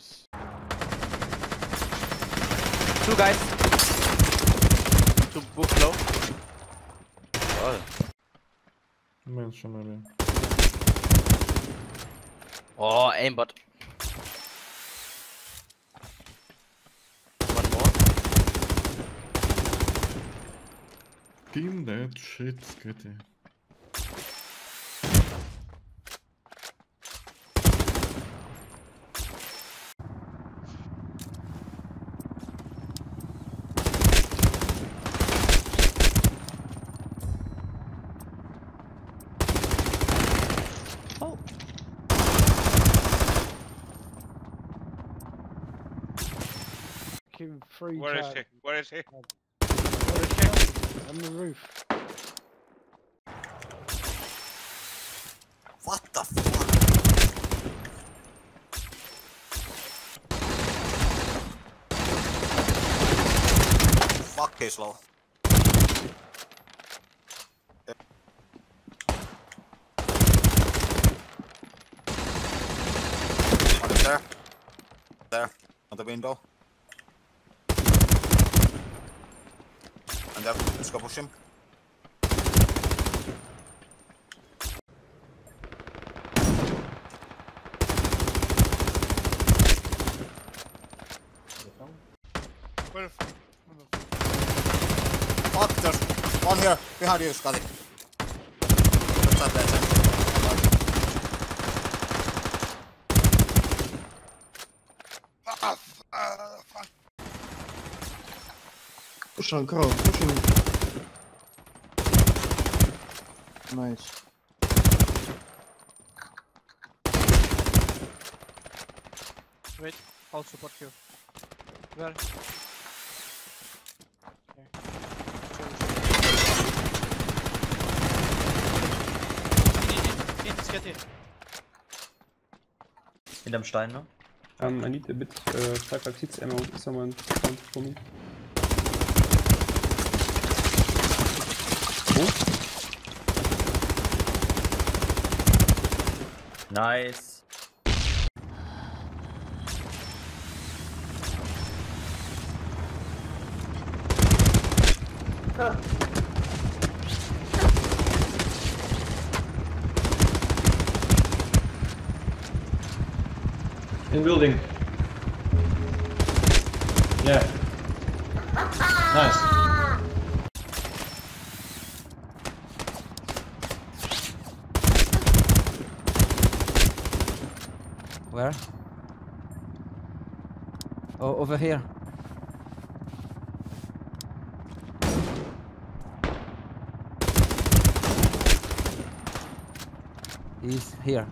Nice. Two guys. Two book low. Oh. Mention maybe. Oh, aimbot. One more. Team dead shit, Skaty. Fucking free Where is chat. he? Where is he? Uh, where is he? On the roof. What the fuck? Fuck he's low. Is there. There. On the window. Önder üst kapı Where? Actor. One here. Behind you, Scotty. What's up, Benson? Ah, fuck. Push on crow, push him. Nice. Wait, I'll support you. Where? In. Hinterm Stein, ne? Um, I need a bit uh, 556 ammo. Someone found for me. Nice. In building. Yeah. Nice. Where? Oh, over here. He's here.